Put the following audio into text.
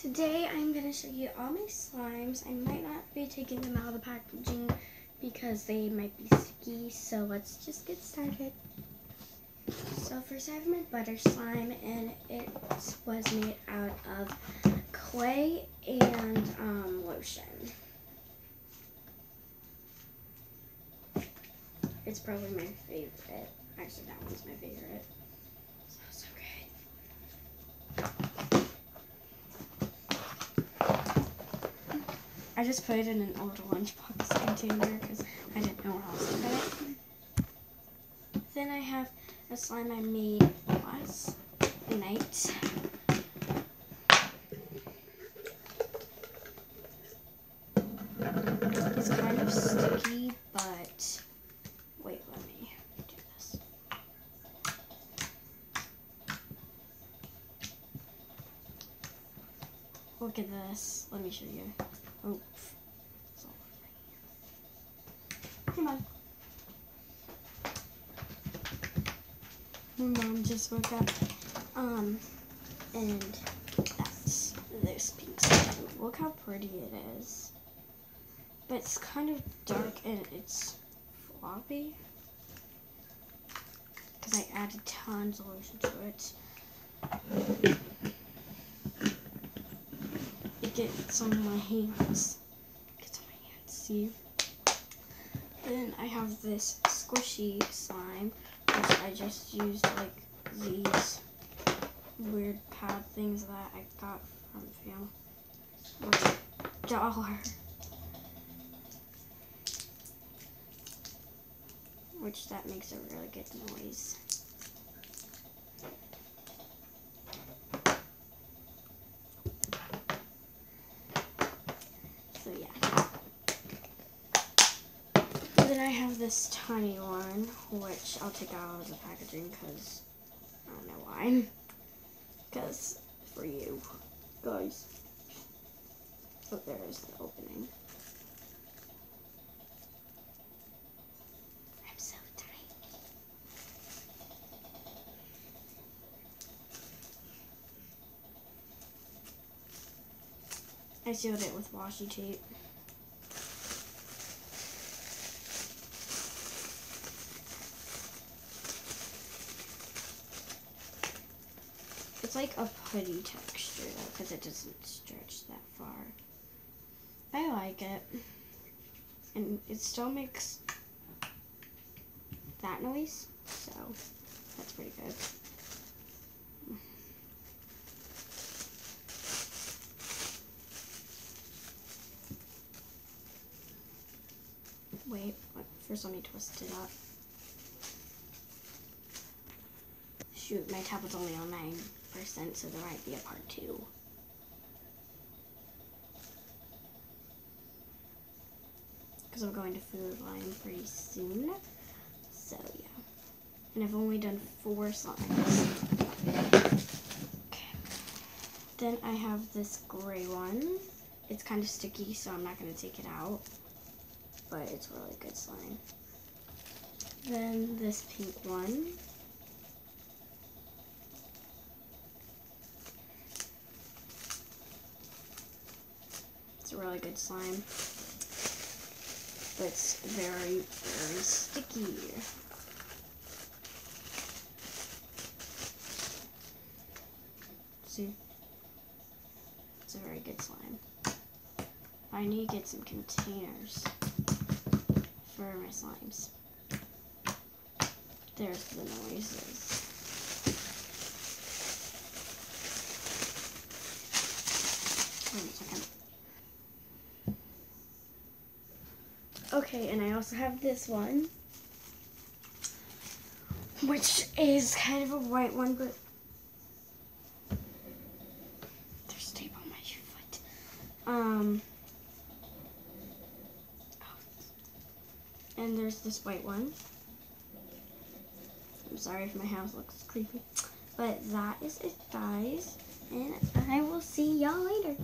Today I'm going to show you all my slimes. I might not be taking them out of the packaging because they might be sticky, so let's just get started. So first I have my butter slime and it was made out of clay and um, lotion. It's probably my favorite. Actually, that one's my favorite. Smells so good. I just put it in an old lunchbox container because I didn't know where else to put it. Then I have a slime I made last night. It's kind of sticky, but wait, let me do this. Look at this. Let me show you. Oh. Come on. My mom just woke up. Um, and that's this slime. Look how pretty it is. But it's kind of dark and it's floppy. Because I added tons of lotion to it. It gets on my hands. It gets on my hands, see? Then I have this squishy slime, which I just used like these weird pad things that I got from Fam. Dollar. which that makes a really good noise. So yeah. Then I have this tiny one, which I'll take out of the packaging because I don't know why. Because for you guys. But there is the opening. I sealed it with washi tape. It's like a putty texture though, because it doesn't stretch that far. I like it. And it still makes that noise, so that's pretty good. Wait, first let me twist it up. Shoot, my tablet's only on 9%, so there might be a part two. Because I'm going to Food Lion pretty soon. So, yeah. And I've only done four slimes. Okay. Then I have this gray one. It's kind of sticky, so I'm not going to take it out but it's really good slime. Then this pink one. Really good slime. But it's very, very sticky. See? It's a very good slime. I need to get some containers for my slimes. There's the noises. Wait a second. Okay, and I also have this one, which is kind of a white one, but there's tape on my foot. Um, And there's this white one. I'm sorry if my house looks creepy. But that is it, guys. And I will see y'all later.